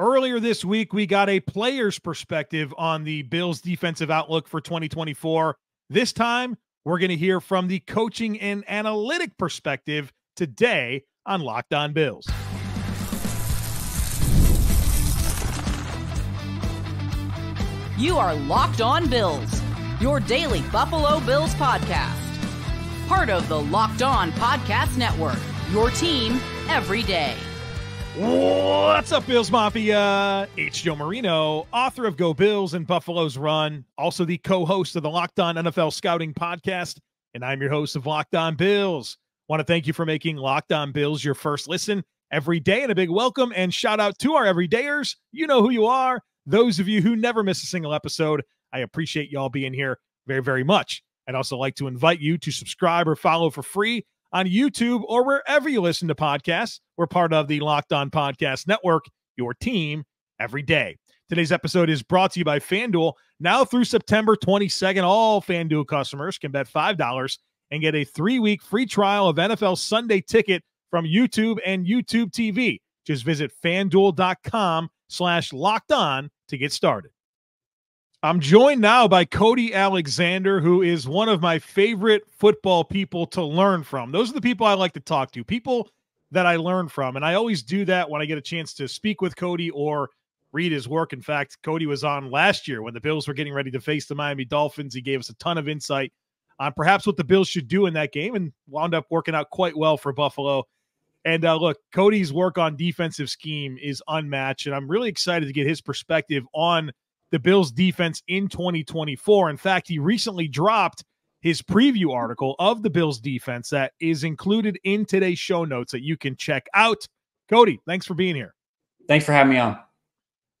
Earlier this week, we got a player's perspective on the Bills' defensive outlook for 2024. This time, we're going to hear from the coaching and analytic perspective today on Locked On Bills. You are Locked On Bills, your daily Buffalo Bills podcast. Part of the Locked On Podcast Network, your team every day. What's up, Bills Mafia? It's Joe Marino, author of Go Bills and Buffalo's Run, also the co host of the Locked On NFL Scouting Podcast. And I'm your host of Locked On Bills. Want to thank you for making Locked On Bills your first listen every day and a big welcome and shout out to our everydayers. You know who you are. Those of you who never miss a single episode, I appreciate y'all being here very, very much. I'd also like to invite you to subscribe or follow for free on YouTube or wherever you listen to podcasts. We're part of the Locked On Podcast Network, your team every day. Today's episode is brought to you by FanDuel. Now through September 22nd, all FanDuel customers can bet $5 and get a three week free trial of NFL Sunday ticket from YouTube and YouTube TV. Just visit fanduel.com slash locked on to get started. I'm joined now by Cody Alexander, who is one of my favorite football people to learn from. Those are the people I like to talk to, people that I learn from. And I always do that when I get a chance to speak with Cody or read his work. In fact, Cody was on last year when the Bills were getting ready to face the Miami Dolphins. He gave us a ton of insight on perhaps what the Bills should do in that game and wound up working out quite well for Buffalo. And uh, look, Cody's work on defensive scheme is unmatched. And I'm really excited to get his perspective on the Bills defense in 2024. In fact, he recently dropped his preview article of the Bills defense that is included in today's show notes that you can check out. Cody, thanks for being here. Thanks for having me on.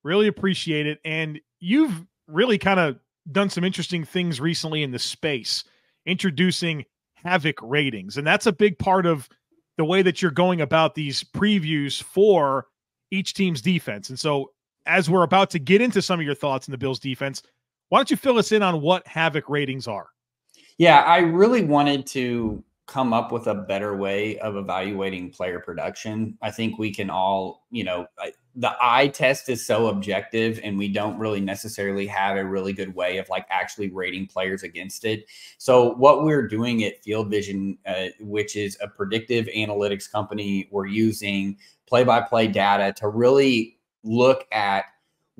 Really appreciate it. And you've really kind of done some interesting things recently in the space, introducing havoc ratings. And that's a big part of the way that you're going about these previews for each team's defense. And so as we're about to get into some of your thoughts in the Bills defense, why don't you fill us in on what havoc ratings are? Yeah, I really wanted to come up with a better way of evaluating player production. I think we can all, you know, the eye test is so objective and we don't really necessarily have a really good way of like actually rating players against it. So what we're doing at Field Vision, uh, which is a predictive analytics company, we're using play-by-play data to really look at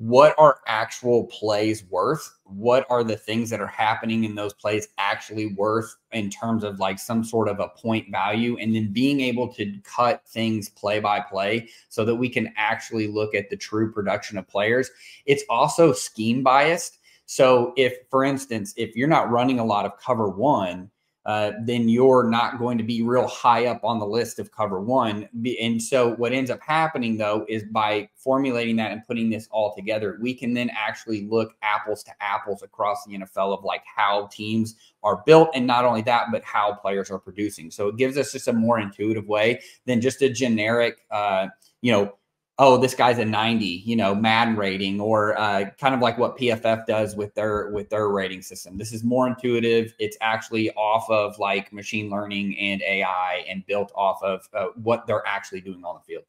what are actual plays worth? What are the things that are happening in those plays actually worth in terms of like some sort of a point value? And then being able to cut things play by play so that we can actually look at the true production of players. It's also scheme biased. So, if, for instance, if you're not running a lot of cover one, uh, then you're not going to be real high up on the list of cover one. And so, what ends up happening though is by formulating that and putting this all together, we can then actually look apples to apples across the NFL of like how teams are built. And not only that, but how players are producing. So, it gives us just a more intuitive way than just a generic, uh, you know, oh, this guy's a 90, you know, Madden rating, or uh, kind of like what PFF does with their with their rating system. This is more intuitive. It's actually off of like machine learning and AI, and built off of uh, what they're actually doing on the field.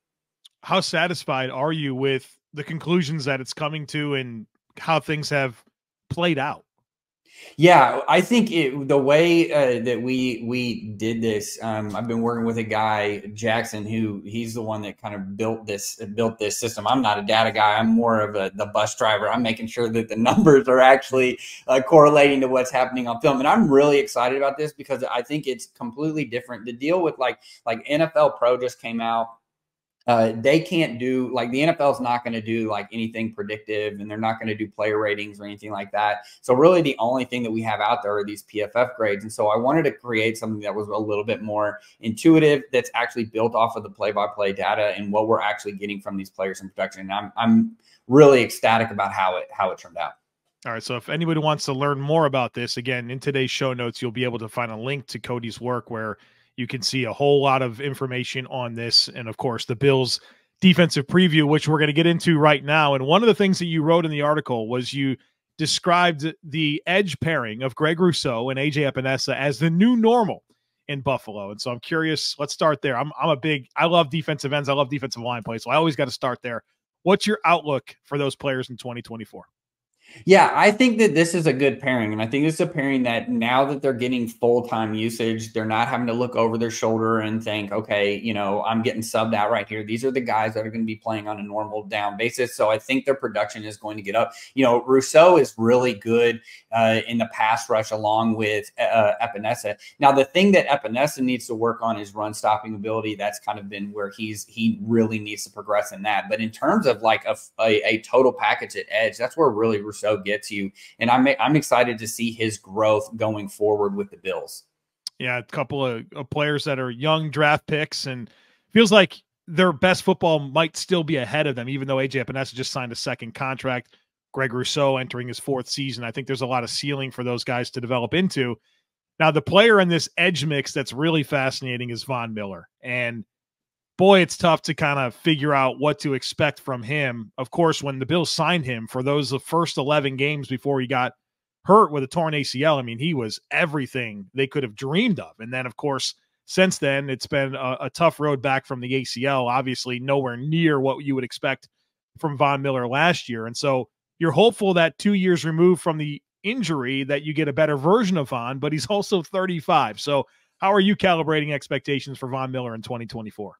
How satisfied are you with the conclusions that it's coming to, and how things have played out? Yeah, I think it, the way uh, that we we did this, um, I've been working with a guy Jackson, who he's the one that kind of built this built this system. I'm not a data guy; I'm more of a the bus driver. I'm making sure that the numbers are actually uh, correlating to what's happening on film, and I'm really excited about this because I think it's completely different. The deal with like like NFL Pro just came out uh, they can't do like the NFL is not going to do like anything predictive and they're not going to do player ratings or anything like that. So really the only thing that we have out there are these PFF grades. And so I wanted to create something that was a little bit more intuitive that's actually built off of the play-by-play data and what we're actually getting from these players in production. And I'm I'm really ecstatic about how it how it turned out. All right. So if anybody wants to learn more about this, again, in today's show notes, you'll be able to find a link to Cody's work where you can see a whole lot of information on this. And of course, the Bills defensive preview, which we're going to get into right now. And one of the things that you wrote in the article was you described the edge pairing of Greg Rousseau and AJ Epenesa as the new normal in Buffalo. And so I'm curious, let's start there. I'm, I'm a big, I love defensive ends. I love defensive line play. So I always got to start there. What's your outlook for those players in 2024? Yeah, I think that this is a good pairing. And I think it's a pairing that now that they're getting full time usage, they're not having to look over their shoulder and think, okay, you know, I'm getting subbed out right here. These are the guys that are going to be playing on a normal down basis. So I think their production is going to get up. You know, Rousseau is really good uh, in the pass rush along with uh, Epenesa. Now, the thing that Epenesa needs to work on is run stopping ability. That's kind of been where he's, he really needs to progress in that. But in terms of like a, a, a total package at edge, that's where really Rousseau so gets you. And I'm I'm excited to see his growth going forward with the Bills. Yeah, a couple of, of players that are young draft picks, and feels like their best football might still be ahead of them, even though AJ Epenesa just signed a second contract. Greg Rousseau entering his fourth season. I think there's a lot of ceiling for those guys to develop into. Now, the player in this edge mix that's really fascinating is Von Miller. And boy, it's tough to kind of figure out what to expect from him. Of course, when the Bills signed him for those the first 11 games before he got hurt with a torn ACL, I mean, he was everything they could have dreamed of. And then, of course, since then, it's been a, a tough road back from the ACL. Obviously, nowhere near what you would expect from Von Miller last year. And so you're hopeful that two years removed from the injury that you get a better version of Von, but he's also 35. So how are you calibrating expectations for Von Miller in 2024?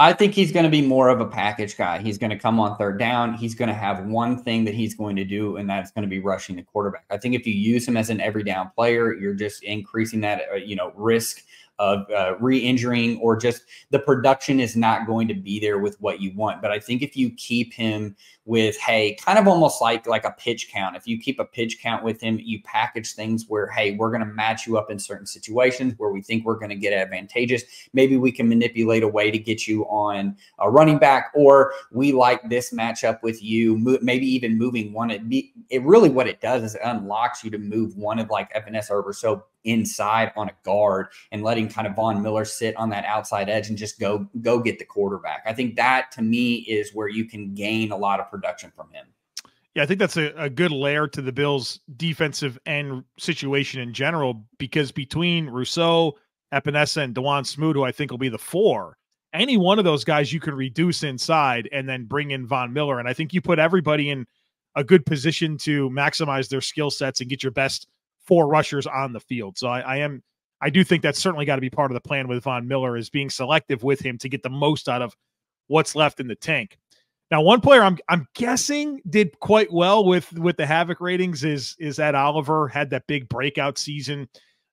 I think he's going to be more of a package guy. He's going to come on third down. He's going to have one thing that he's going to do, and that's going to be rushing the quarterback. I think if you use him as an every down player, you're just increasing that, uh, you know, risk of uh, re-injuring or just the production is not going to be there with what you want. But I think if you keep him with, hey, kind of almost like like a pitch count. If you keep a pitch count with him, you package things where, hey, we're going to match you up in certain situations where we think we're going to get advantageous. Maybe we can manipulate a way to get you on a running back, or we like this matchup with you. Maybe even moving one. It, be, it really what it does is it unlocks you to move one of like Epenesa over so inside on a guard and letting kind of Von Miller sit on that outside edge and just go go get the quarterback. I think that to me is where you can gain a lot of production from him. Yeah, I think that's a, a good layer to the Bills' defensive end situation in general because between Rousseau, Epenesa, and Dawuane Smoot, who I think will be the four, any one of those guys you can reduce inside and then bring in Von Miller. And I think you put everybody in a good position to maximize their skill sets and get your best four rushers on the field. So I, I am I do think that's certainly got to be part of the plan with Von Miller is being selective with him to get the most out of what's left in the tank. Now, one player I'm I'm guessing did quite well with with the Havoc ratings is is Ed Oliver had that big breakout season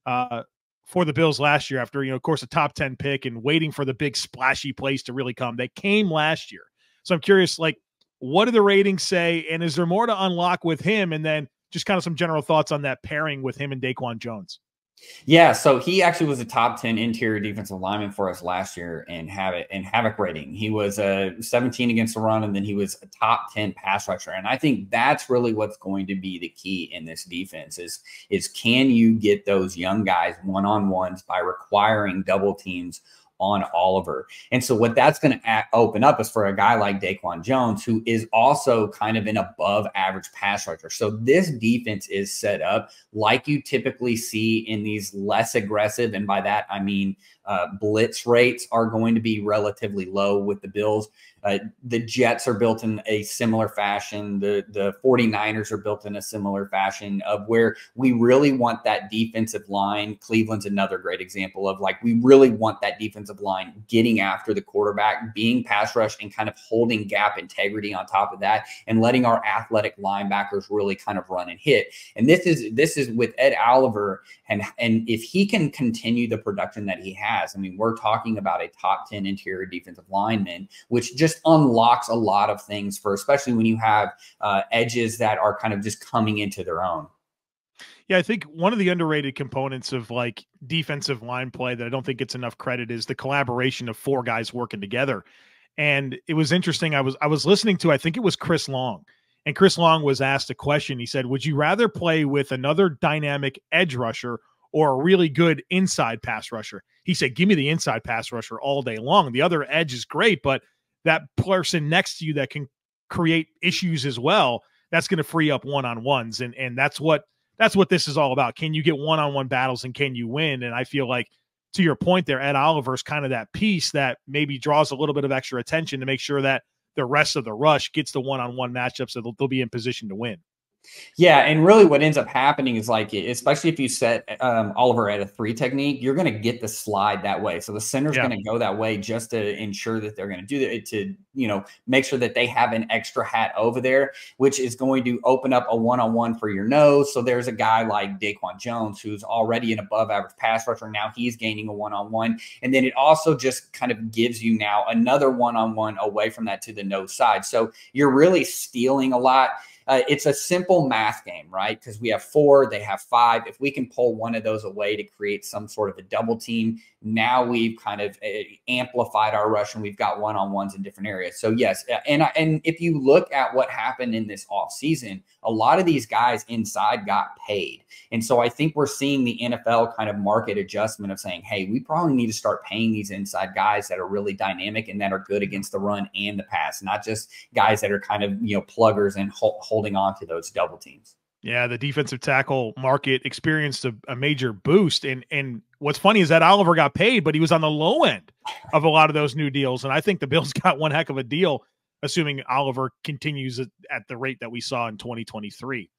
uh, for the Bills last year after you know of course a top ten pick and waiting for the big splashy plays to really come. They came last year, so I'm curious like what do the ratings say, and is there more to unlock with him? And then just kind of some general thoughts on that pairing with him and Daquan Jones. Yeah, so he actually was a top 10 interior defensive lineman for us last year in Havoc in Havoc rating. He was a 17 against the run, and then he was a top 10 pass rusher. And I think that's really what's going to be the key in this defense is, is can you get those young guys one-on-ones by requiring double teams on Oliver. And so what that's going to open up is for a guy like Daquan Jones, who is also kind of an above average pass rusher. So this defense is set up like you typically see in these less aggressive, and by that I mean uh, blitz rates are going to be relatively low with the Bills. Uh, the Jets are built in a similar fashion. The the 49ers are built in a similar fashion of where we really want that defensive line. Cleveland's another great example of like we really want that defensive line getting after the quarterback, being pass rush and kind of holding gap integrity on top of that and letting our athletic linebackers really kind of run and hit. And this is this is with Ed Oliver and and if he can continue the production that he has, I mean, we're talking about a top 10 interior defensive lineman, which just just unlocks a lot of things for, especially when you have uh, edges that are kind of just coming into their own. Yeah, I think one of the underrated components of like defensive line play that I don't think gets enough credit is the collaboration of four guys working together. And it was interesting. I was I was listening to I think it was Chris Long, and Chris Long was asked a question. He said, "Would you rather play with another dynamic edge rusher or a really good inside pass rusher?" He said, "Give me the inside pass rusher all day long. The other edge is great, but that person next to you that can create issues as well, that's going to free up one-on-ones and and that's what that's what this is all about. Can you get one-on-one battles and can you win? And I feel like to your point there, Ed Oliver's kind of that piece that maybe draws a little bit of extra attention to make sure that the rest of the rush gets the one on one matchups that they'll, they'll be in position to win. Yeah, and really, what ends up happening is like, especially if you set um, Oliver at a three technique, you're going to get the slide that way. So the center's yeah. going to go that way just to ensure that they're going to do it to you know make sure that they have an extra hat over there, which is going to open up a one on one for your nose. So there's a guy like Daquan Jones who's already an above average pass rusher. Now he's gaining a one on one, and then it also just kind of gives you now another one on one away from that to the nose side. So you're really stealing a lot uh, it's a simple math game, right? Because we have four, they have five. If we can pull one of those away to create some sort of a double team, now we've kind of uh, amplified our rush and we've got one on ones in different areas. So yes, and and if you look at what happened in this off season, a lot of these guys inside got paid, and so I think we're seeing the NFL kind of market adjustment of saying, hey, we probably need to start paying these inside guys that are really dynamic and that are good against the run and the pass, not just guys that are kind of you know pluggers and holding on to those double teams. Yeah, the defensive tackle market experienced a, a, major boost. And and what's funny is that Oliver got paid, but he was on the low end of a lot of those new deals. And I think the Bills got one heck of a deal, assuming Oliver continues at, at the rate that we saw in 2023.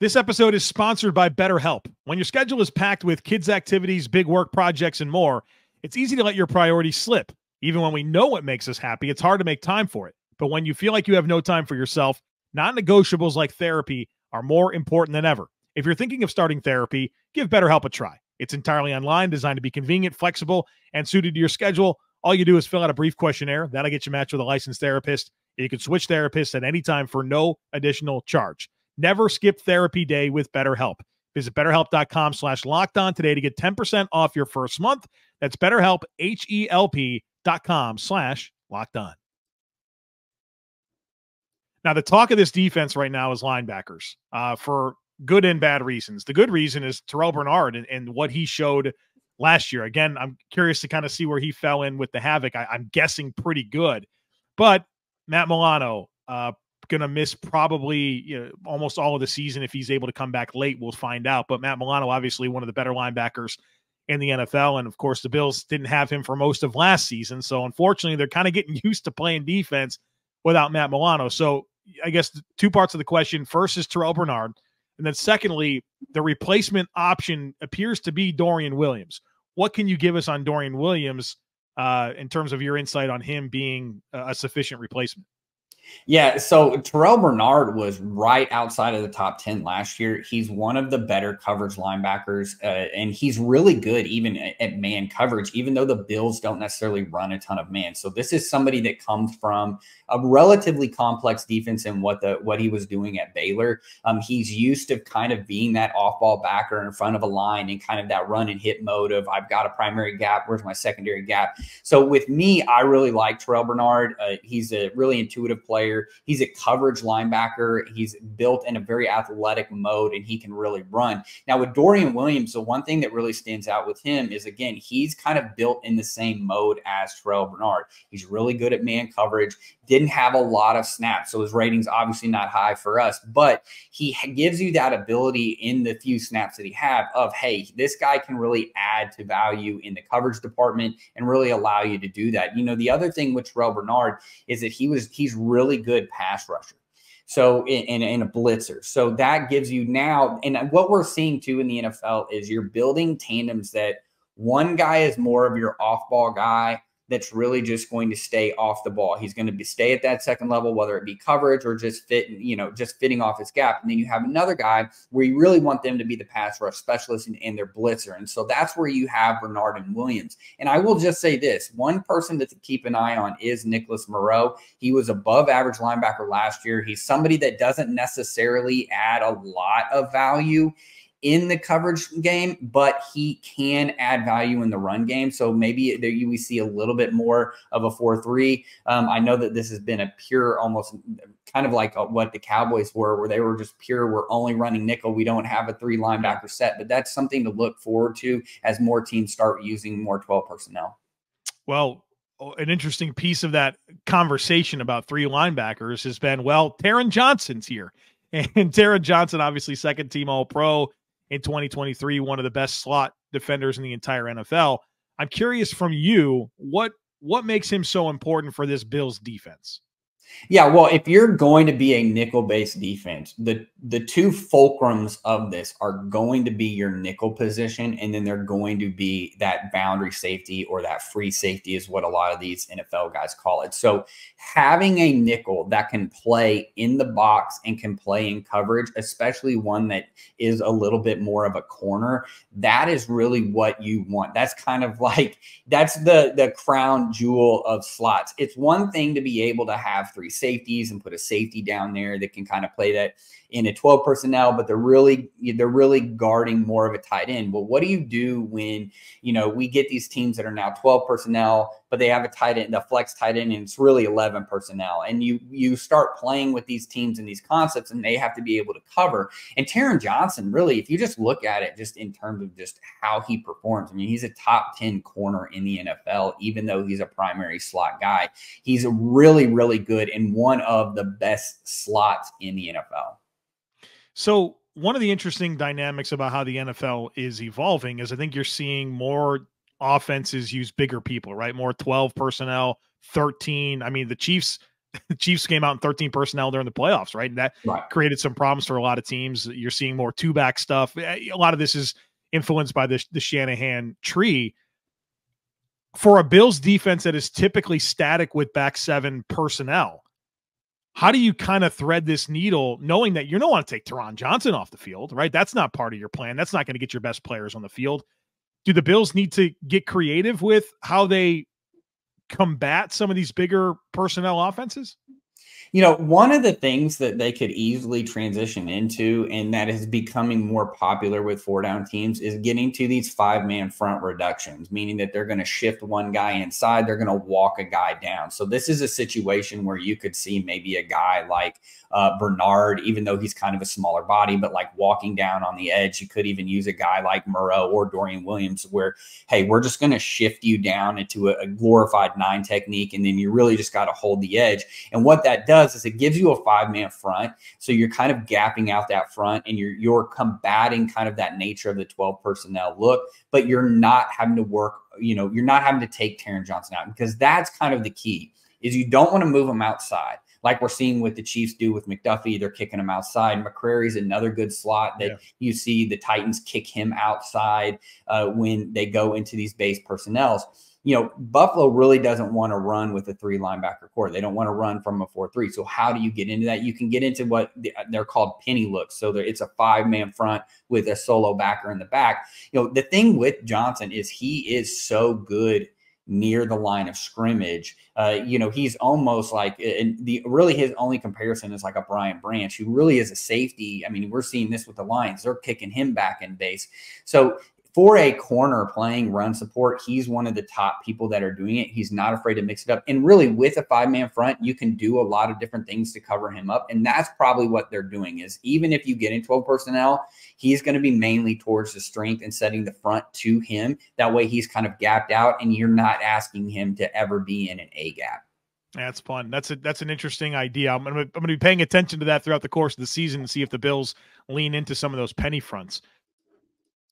This episode is sponsored by BetterHelp. When your schedule is packed with kids' activities, big work projects, and more, it's easy to let your priorities slip. Even when we know what makes us happy, it's hard to make time for it. But when you feel like you have no time for yourself, Non negotiables like therapy are more important than ever. If you're thinking of starting therapy, give BetterHelp a try. It's entirely online, designed to be convenient, flexible, and suited to your schedule. All you do is fill out a brief questionnaire. That'll get you matched with a licensed therapist. You can switch therapists at any time for no additional charge. Never skip therapy day with BetterHelp. Visit betterhelp.com slash locked on today to get 10% off your first month. That's betterhelp, H-E-L-P dot com slash locked on. Now, the talk of this defense right now is linebackers uh, for good and bad reasons. The good reason is Terrel Bernard and, and, what he showed last year. Again, I'm curious to kind of see where he fell in with the havoc. I, am guessing pretty good, but Matt Milano uh, going to miss probably you know, almost all of the season if he's able to come back late. We'll find out. But Matt Milano, obviously one of the better linebackers in the NFL, and of course the Bills didn't have him for most of last season. So unfortunately, they're kind of getting used to playing defense without Matt Milano. So I guess two parts of the question. First is Terrel Bernard. And then secondly, the replacement option appears to be Dorian Williams. What can you give us on Dorian Williams uh, in terms of your insight on him being a sufficient replacement? Yeah, so Terrel Bernard was right outside of the top 10 last year. He's one of the better coverage linebackers, uh, and he's really good even at, man coverage, even though the Bills don't necessarily run a ton of man. So this is somebody that comes from a relatively complex defense and what the what he was doing at Baylor. Um, he's used to kind of being that off-ball backer in front of a line and kind of that run and hit mode of I've got a primary gap, where's my secondary gap? So with me, I really like Terrel Bernard. Uh, he's a really intuitive player player. He's a coverage linebacker. He's built in a very athletic mode and he can really run. Now, with Dorian Williams, the one thing that really stands out with him is again, he's kind of built in the same mode as Terrel Bernard. He's really good at man coverage, didn't have a lot of snaps. So his rating's obviously not high for us, but he gives you that ability in the few snaps that he have of, hey, this guy can really add to value in the coverage department and really allow you to do that. You know, the other thing with Terrel Bernard is that he was he's really good pass rusher. So in, in, in, a blitzer. So that gives you now, and what we're seeing too in the NFL is you're building tandems that one guy is more of your off ball guy that's really just going to stay off the ball. He's going to be stay at that second level, whether it be coverage or just fit, you know, just fitting off his gap. And then you have another guy where you really want them to be the pass rush specialist and, and their blitzer. And so that's where you have Bernard and Williams. And I will just say this one person that to keep an eye on is Nicholas Morrow. He was above average linebacker last year. He's somebody that doesn't necessarily add a lot of value in the coverage game, but he can add value in the run game. So maybe there you we see a little bit more of a 4 3. Um, I know that this has been a pure, almost kind of like what the Cowboys were, where they were just pure, we're only running nickel. We don't have a three linebacker set, but that's something to look forward to as more teams start using more 12 personnel. Well, an interesting piece of that conversation about three linebackers has been well, Taron Johnson's here. And Taron Johnson, obviously, second team All Pro in 2023, one of the best slot defenders in the entire NFL. I'm curious from you, what what makes him so important for this Bills defense? Yeah, well, if you're going to be a nickel-based defense, the the two fulcrums of this are going to be your nickel position, and then they're going to be that boundary safety or that free safety is what a lot of these NFL guys call it. So having a nickel that can play in the box and can play in coverage, especially one that is a little bit more of a corner, that is really what you want. That's kind of like that's the the crown jewel of slots. It's one thing to be able to have three safeties and put a safety down there that can kind of play that in a 12 personnel, but they're really they're really guarding more of a tight end. Well, what do you do when you know we get these teams that are now 12 personnel, but they have a tight end, the flex tight end, and it's really 11 personnel, and you you start playing with these teams and these concepts, and they have to be able to cover. And Taron Johnson, really, if you just look at it, just in terms of just how he performs, I mean, he's a top 10 corner in the NFL, even though he's a primary slot guy. He's really really good and one of the best slots in the NFL. So, one of the interesting dynamics about how the NFL is evolving is I think you're seeing more offenses use bigger people, right? More 12 personnel, 13. I mean, the Chiefs the Chiefs came out in 13 personnel during the playoffs, right? And that right. created some problems for a lot of teams. You're seeing more two back stuff. Eh, a lot of this is influenced by the, the Shanahan tree. For a Bills defense that is typically static with back seven personnel, how do you kind of thread this needle knowing that you don't want to take Taron Johnson off the field, right? That's not part of your plan. That's not going to get your best players on the field. Do the Bills need to get creative with how they combat some of these bigger personnel offenses? You know, one of the things that they could easily transition into, and that is becoming more popular with four down teams, is getting to these five man front reductions, meaning that they're going to shift one guy inside, they're going to walk a guy down. So, this is a situation where you could see maybe a guy like uh, Bernard, even though he's kind of a smaller body, but like walking down on the edge, you could even use a guy like Morrow or Dorian Williams, where, hey, we're just going to shift you down into a glorified nine technique, and then you really just got to hold the edge. And what that does is it gives you a five man front. So you're kind of gapping out that front and you're, you're combating kind of that nature of the 12 personnel look, but you're not having to work, you know, you're not having to take Taron Johnson out because that's kind of the key is you don't want to move them outside like we're seeing what the Chiefs do with McDuffie. They're kicking him outside. McCreary's another good slot that yeah. you see the Titans kick him outside uh, when they go into these base personnels. You know, Buffalo really doesn't want to run with a three linebacker core. They don't want to run from a 4 3. So, how do you get into that? You can get into what they're called penny looks. So, it's a five man front with a solo backer in the back. You know, the thing with Johnson is he is so good near the line of scrimmage. Uh, you know, he's almost like, and the really his only comparison is like a Brian Branch, who really is a safety. I mean, we're seeing this with the Lions; they're kicking him back in base. So for a corner playing run support, he's one of the top people that are doing it. He's not afraid to mix it up. And really, with a five man front, you can do a lot of different things to cover him up. And that's probably what they're doing is even if you get in 12 personnel, he's going to be mainly towards the strength and setting the front to him. That way, he's kind of gapped out, and you're not asking him to ever be in an A gap. That's fun. That's a that's an interesting idea. I'm gonna I'm gonna be paying attention to that throughout the course of the season and see if the Bills lean into some of those penny fronts.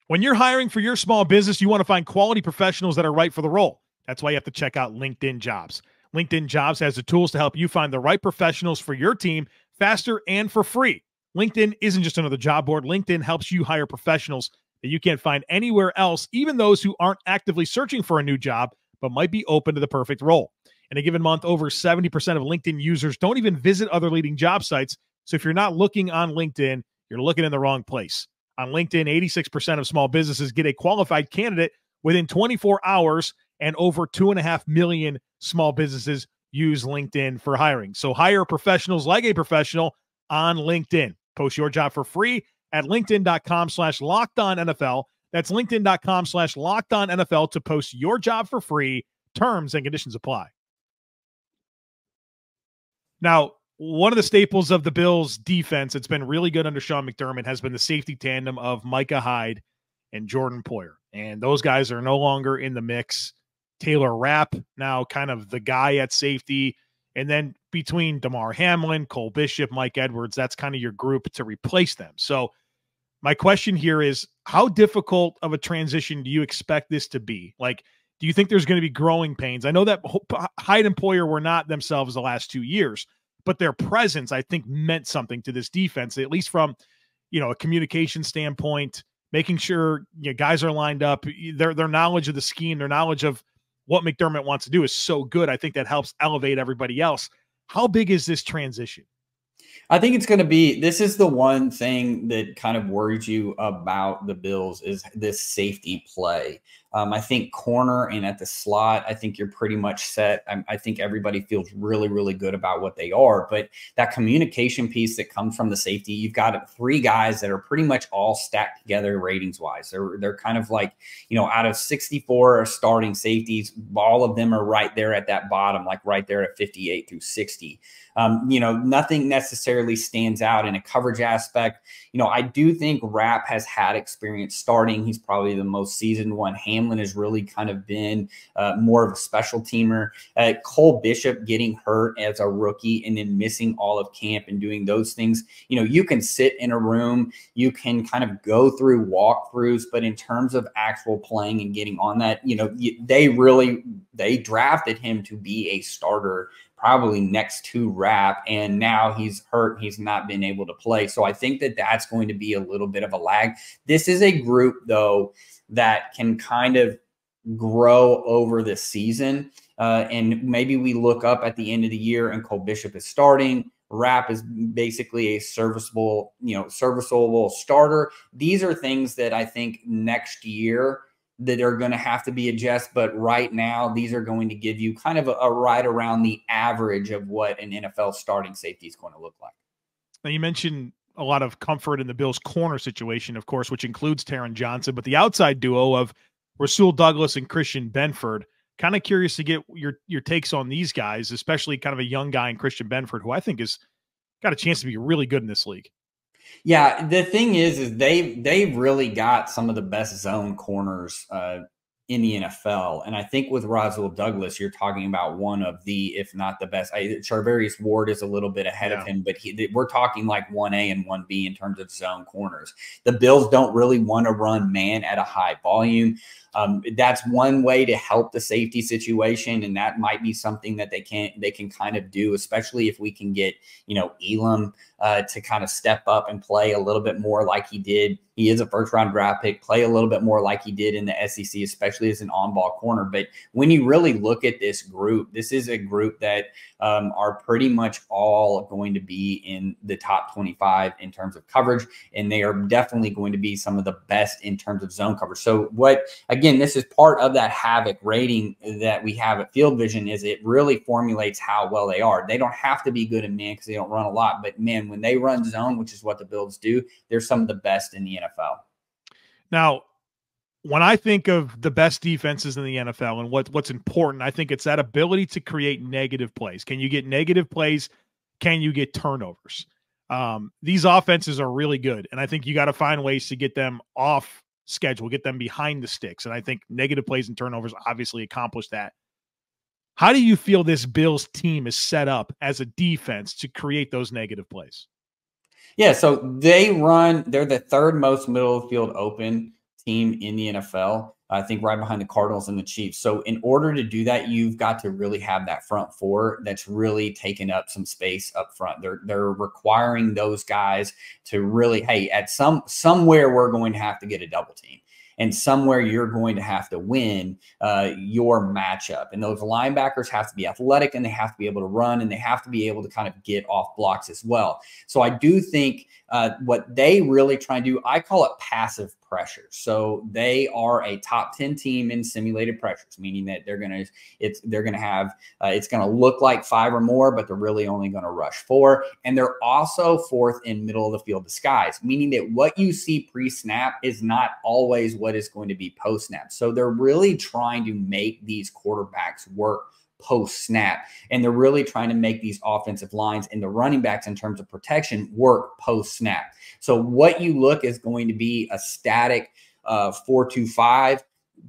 When you're hiring for your small business, you want to find quality professionals that are right for the role. That's why you have to check out LinkedIn Jobs. LinkedIn Jobs has the tools to help you find the right professionals for your team faster and for free. LinkedIn isn't just another job board. LinkedIn helps you hire professionals that you can't find anywhere else, even those who aren't actively searching for a new job, but might be open to the perfect role. In a given month, over 70% of LinkedIn users don't even visit other leading job sites. So if you're not looking on LinkedIn, you're looking in the wrong place. On LinkedIn, 86% of small businesses get a qualified candidate within 24 hours, and over 2.5 million small businesses use LinkedIn for hiring. So hire professionals like a professional on LinkedIn. Post your job for free at linkedin.com slash locked on NFL. That's linkedin.com slash locked on NFL to post your job for free. Terms and conditions apply. Now, one of the staples of the Bills defense, it's been really good under Sean McDermott, has been the safety tandem of Micah Hyde and Jordan Poyer. And those guys are no longer in the mix. Taylor Rapp, now kind of the guy at safety. And then between Damar Hamlin, Cole Bishop, Mike Edwards, that's kind of your group to replace them. So my question here is how difficult of a transition do you expect this to be? Like Do you think there's going to be growing pains? I know that Hyde and Poyer were not themselves the last two years, but their presence, I think, meant something to this defense, at least from you know a communication standpoint, making sure you know, guys are lined up. Their their knowledge of the scheme, their knowledge of what McDermott wants to do is so good. I think that helps elevate everybody else. How big is this transition? I think it's going to be this is the one thing that kind of worries you about the Bills is this safety play. Um, I think corner and at the slot, I think you're pretty much set. I, I, think everybody feels really, really good about what they are. But that communication piece that comes from the safety, you've got three guys that are pretty much all stacked together ratings wise. They're they're kind of like you know out of 64 starting safeties, all of them are right there at that bottom, like right there at 58 through 60. Um, you know, nothing necessarily stands out in a coverage aspect. You know, I do think Rapp has had experience starting. He's probably the most seasoned one. Hamlin has really kind of been uh, more of a special teamer. Uh, Cole Bishop getting hurt as a rookie and then missing all of camp and doing those things. You know, you can sit in a room, you can kind of go through walkthroughs, but in terms of actual playing and getting on that, you know, they really they drafted him to be a starter probably next to Rapp, and now he's hurt. He's not been able to play. So I think that that's going to be a little bit of a lag. This is a group, though, that can kind of grow over the season. Uh, and maybe we look up at the end of the year and Cole Bishop is starting. Rapp is basically a serviceable, you know, serviceable starter. These are things that I think next year that are going to have to be adjusted. But right now, these are going to give you kind of a, a right around the average of what an NFL starting safety is going to look like. Now, you mentioned a lot of comfort in the Bills' corner situation, of course, which includes Taron Johnson, but the outside duo of Rasul Douglas and Christian Benford. Kind of curious to get your your takes on these guys, especially kind of a young guy in Christian Benford, who I think has got a chance to be really good in this league. Yeah, the thing is, is they they've really got some of the best zone corners uh, in the NFL, and I think with Rasul Douglas, you're talking about one of the, if not the best. I, Charvarius Ward is a little bit ahead yeah. of him, but he, we're talking like one A and one B in terms of zone corners. The Bills don't really want to run man at a high volume. Um, that's one way to help the safety situation, and that might be something that they can they can kind of do, especially if we can get you know Elam uh, to kind of step up and play a little bit more like he did. He is a first round draft pick, play a little bit more like he did in the SEC, especially as an on ball corner. But when you really look at this group, this is a group that um, are pretty much all going to be in the top 25 in terms of coverage, and they are definitely going to be some of the best in terms of zone coverage. So, what again, this is part of that havoc rating that we have at Field Vision is it really formulates how well they are. They don't have to be good in man because they don't run a lot, but man, when they run zone, which is what the Bills do, they're some of the best in the NFL. Now, when I think of the best defenses in the NFL and what what's important, I think it's that ability to create negative plays. Can you get negative plays? Can you get turnovers? Um, these offenses are really good, and I think you got to find ways to get them off schedule, get them behind the sticks. And I think negative plays and turnovers obviously accomplish that. How do you feel this Bills team is set up as a defense to create those negative plays? Yeah, so they run, they're the third most middle of the field open team in the NFL. I think right behind the Cardinals and the Chiefs. So in order to do that, you've got to really have that front four that's really taken up some space up front. They're they're requiring those guys to really, hey, at some somewhere we're going to have to get a double team and somewhere you're going to have to win uh, your matchup. And those linebackers have to be athletic and they have to be able to run and they have to be able to kind of get off blocks as well. So I do think uh, what they really try and do, I call it passive pressure. So they are a top 10 team in simulated pressures, meaning that they're going to, it's, they're going to have, uh, it's going to look like five or more, but they're really only going to rush four. And they're also fourth in middle of the field disguise, meaning that what you see pre snap is not always what is going to be post snap. So they're really trying to make these quarterbacks work post snap. And they're really trying to make these offensive lines and the running backs in terms of protection work post snap. So what you look is going to be a static uh, 425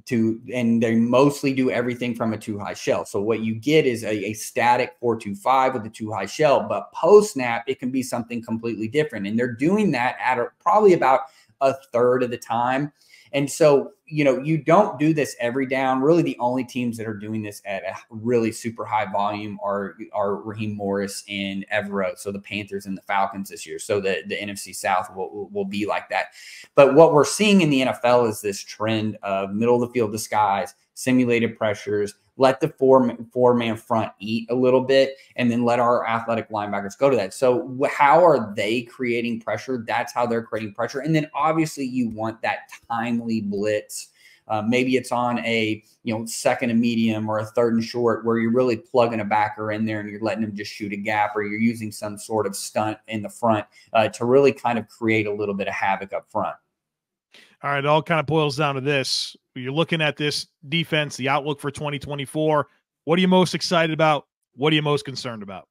to and they mostly do everything from a two high shell. So what you get is a, a static 425 with a two high shell, but post snap it can be something completely different. And they're doing that at a, probably about a third of the time. And so, you know, you don't do this every down. Really, the only teams that are doing this at a really super high volume are are Raheem Morris and Evero. So the Panthers and the Falcons this year. So the, the NFC South will, will be like that. But what we're seeing in the NFL is this trend of middle of the field disguise, simulated pressures, let the four four man front eat a little bit and then let our athletic linebackers go to that. So how are they creating pressure? That's how they're creating pressure. And then obviously you want that timely blitz. Uh, maybe it's on a you know second and medium or a third and short where you're really plugging a backer in there and you're letting them just shoot a gap or you're using some sort of stunt in the front uh, to really kind of create a little bit of havoc up front. All right, it all kind of boils down to this. You're looking at this defense, the outlook for 2024. What are you most excited about? What are you most concerned about?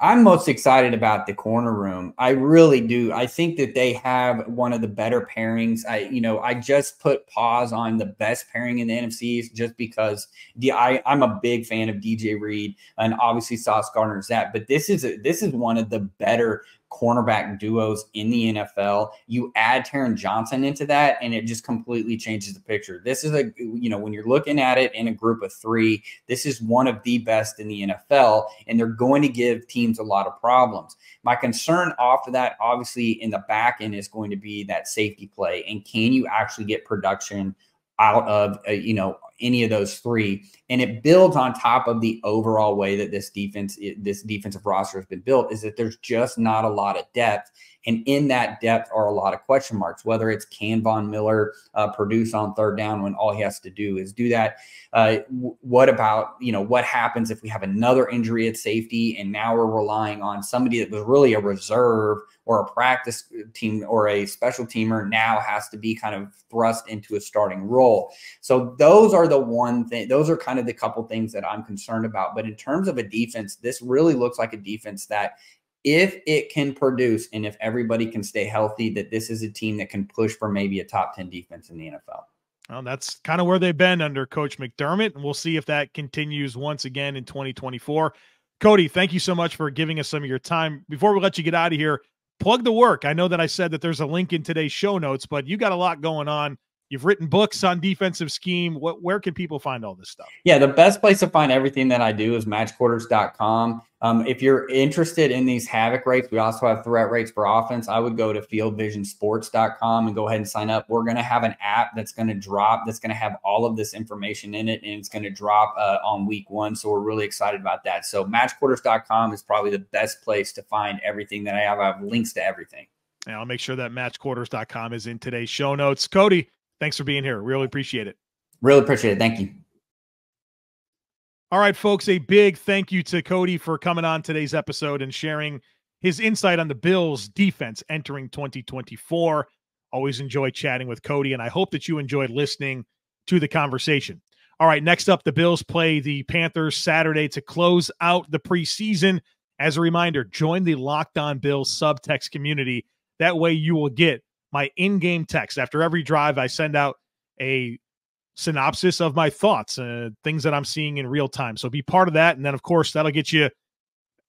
I'm most excited about the corner room. I really do. I think that they have one of the better pairings. I, you know, I just put pause on the best pairing in the NFCs just because the I, I'm a big fan of DJ Reed and obviously Sauce Gardner's that. But this is a, this is one of the better cornerback duos in the NFL. You add Taron Johnson into that, and it just completely changes the picture. This is a, you know, when you're looking at it in a group of three, this is one of the best in the NFL, and they're going to give teams a lot of problems. My concern off of that, obviously, in the back end is going to be that safety play, and can you actually get production out of, uh, you know, any of those three. And it builds on top of the overall way that this defense, this defensive roster has been built, is that there's just not a lot of depth. And in that depth are a lot of question marks, whether it's can Von Miller uh, produce on third down when all he has to do is do that. Uh, what about, you know, what happens if we have another injury at safety and now we're relying on somebody that was really a reserve or a practice team or a special teamer now has to be kind of thrust into a starting role. So those are the one thing, those are kind of the couple things that I'm concerned about. But in terms of a defense, this really looks like a defense that if it can produce and if everybody can stay healthy, that this is a team that can push for maybe a top 10 defense in the NFL. Well, that's kind of where they've been under Coach McDermott, and we'll see if that continues once again in 2024. Cody, thank you so much for giving us some of your time. Before we let you get out of here, plug the work. I know that I said that there's a link in today's show notes, but you got a lot going on. You've written books on defensive scheme. What where can people find all this stuff? Yeah, the best place to find everything that I do is matchquarters.com. Um, if you're interested in these havoc rates, we also have threat rates for offense. I would go to fieldvisionsports.com and go ahead and sign up. We're going to have an app that's going to drop, that's going to have all of this information in it, and it's going to drop uh, on week one. So we're really excited about that. So matchquarters.com is probably the best place to find everything that I have. I have links to everything. And I'll make sure that matchquarters.com is in today's show notes. Cody, thanks for being here. Really appreciate it. Really appreciate it. Thank you. All right, folks, a big thank you to Cody for coming on today's episode and sharing his insight on the Bills defense entering 2024. Always enjoy chatting with Cody, and I hope that you enjoyed listening to the conversation. All right, next up, the Bills play the Panthers Saturday to close out the preseason. As a reminder, join the Locked On Bills subtext community. That way, you will get my in game text. After every drive, I send out a synopsis of my thoughts, uh, things that I'm seeing in real time. So be part of that. And then, of course, that'll get you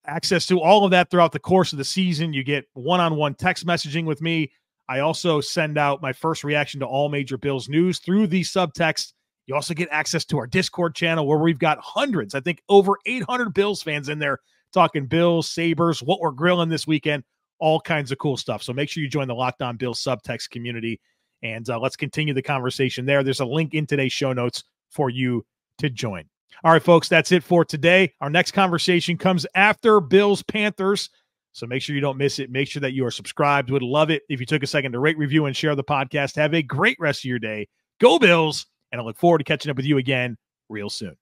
access to all of that throughout the course of the season. You get one on one text messaging with me. I also send out my first reaction to all major Bills news through the subtext. You also get access to our Discord channel where we've got hundreds, I think over 800 Bills fans in there talking Bills, Sabres, what we're grilling this weekend, all kinds of cool stuff. So make sure you join the Locked On Bills subtext community and uh, let's continue the conversation there. There's a link in today's show notes for you to join. All right, folks, that's it for today. Our next conversation comes after Bills Panthers. So make sure you don't miss it. Make sure that you are subscribed. Would love it if you took a second to rate, review, and share the podcast. Have a great rest of your day. Go Bills. And I look forward to catching up with you again real soon.